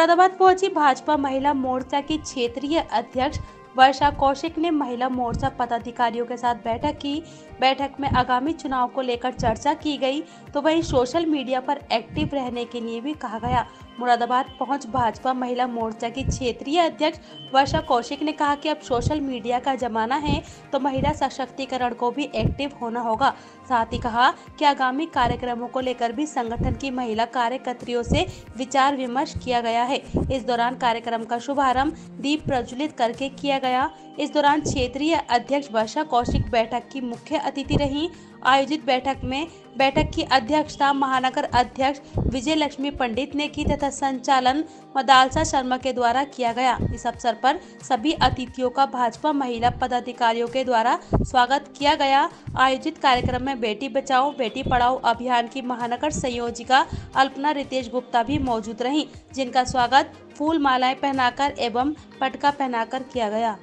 मुरादाबाद पहुँची भाजपा महिला मोर्चा की क्षेत्रीय अध्यक्ष वर्षा कौशिक ने महिला मोर्चा पदाधिकारियों के साथ बैठक की। बैठक में आगामी चुनाव को लेकर चर्चा की गई तो वहीं सोशल मीडिया पर एक्टिव रहने के लिए भी कहा गया। मुरादाबाद पहुँच भाजपा महिला मोर्चा की क्षेत्रीय अध्यक्ष वर्षा कौशिक ने कहा कि अब सोशल मीडिया का जमाना है तो महिला सशक्तिकरण को भी एक्टिव होना होगा। साथ ही कहा कि आगामी कार्यक्रमों को लेकर भी संगठन की महिला कार्यकर्तियों से विचार विमर्श किया गया है। इस दौरान कार्यक्रम का शुभारंभ दीप प्रज्वलित करके किया गया। इस दौरान क्षेत्रीय अध्यक्ष वर्षा कौशिक बैठक की मुख्य अतिथि रही। आयोजित बैठक में बैठक की अध्यक्षता महानगर अध्यक्ष विजय लक्ष्मी पंडित ने की तथा संचालन मदालसा शर्मा के द्वारा किया गया। इस अवसर पर सभी अतिथियों का भाजपा महिला पदाधिकारियों के द्वारा स्वागत किया गया। आयोजित कार्यक्रम में बेटी बचाओ, बेटी पढ़ाओ अभियान की महानगर संयोजिका अल्पना रितेश गुप्ता भी मौजूद रहीं, जिनका स्वागत फूल मालाएँ पहनाकर एवं पटका पहनाकर किया गया।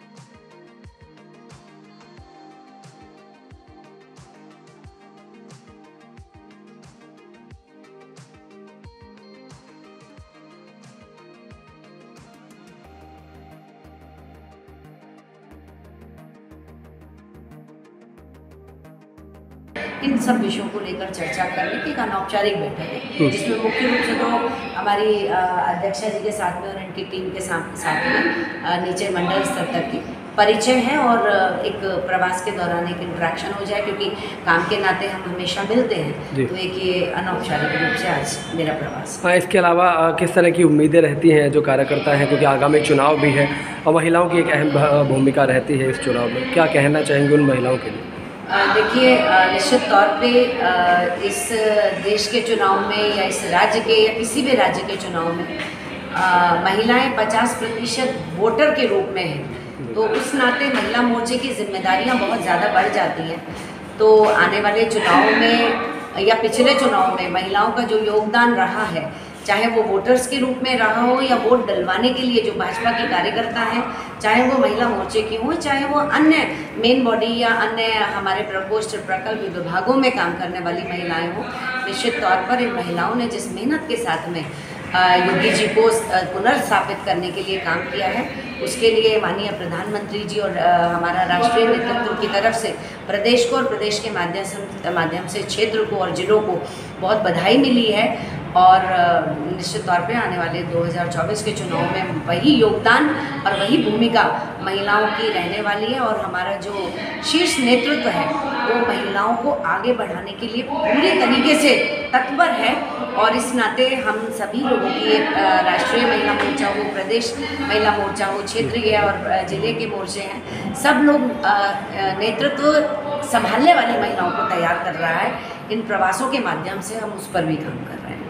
इन सब विषयों को लेकर चर्चा करने की एक अनौपचारिक बैठक है। जिसमें मुख्य रूप से तो हमारी अध्यक्षा जी के साथ में और इनकी टीम के साथ साथ में नीचे मंडल स्तर तक की परिचय है और एक प्रवास के दौरान एक इंट्रैक्शन हो जाए क्योंकि काम के नाते हम हमेशा मिलते हैं। तो एक ये अनौपचारिक रूप से आज मेरा प्रवास। हाँ इसके अलावा किस तरह की उम्मीदें रहती हैं जो कार्यकर्ता हैं? क्योंकि आगामी चुनाव भी है और महिलाओं की एक अहम भूमिका रहती है इस चुनाव में। क्या कहना चाहेंगे उन महिलाओं के लिए? देखिए निश्चित तौर पे इस देश के चुनाव में या इस राज्य के या किसी भी राज्य के चुनाव में महिलाएँ 50 प्रतिशत वोटर के रूप में हैं। तो उस नाते महिला मोर्चे की जिम्मेदारियाँ बहुत ज़्यादा बढ़ जाती हैं। तो आने वाले चुनाव में या पिछले चुनाव में महिलाओं का जो योगदान रहा है चाहे वो वोटर्स के रूप में रहा हो या वोट डलवाने के लिए जो भाजपा की कार्यकर्ता हैं, चाहे वो महिला मोर्चे की हों, चाहे वो अन्य मेन बॉडी या अन्य हमारे प्रकोष्ठ प्रकल्प विभागों में काम करने वाली महिलाएँ हों, निश्चित तौर पर इन महिलाओं ने जिस मेहनत के साथ में योगी जी को पुनर्स्थापित करने के लिए काम किया है, उसके लिए माननीय प्रधानमंत्री जी और हमारा राष्ट्रीय नेतृत्व की तरफ़ से प्रदेश को और प्रदेश के माध्यम से माध्यम से क्षेत्र को और जिलों को बहुत बधाई मिली है। और निश्चित तौर पे आने वाले 2024 के चुनाव में वही योगदान और वही भूमिका महिलाओं की रहने वाली है और हमारा जो शीर्ष नेतृत्व है, वो महिलाओं को आगे बढ़ाने के लिए पूरे तरीके से तत्पर है और इस नाते हम सभी लोगों की राष्ट्रीय महिला मोर्चा हो, प्रदेश महिला मोर्चा हो, क्षेत्रीय और ज़िले के मोर्चे हैं, सब लोग नेतृत्व संभालने वाली महिलाओं को तैयार कर रहा है। इन प्रवासों के माध्यम से हम उस पर भी काम कर रहे हैं।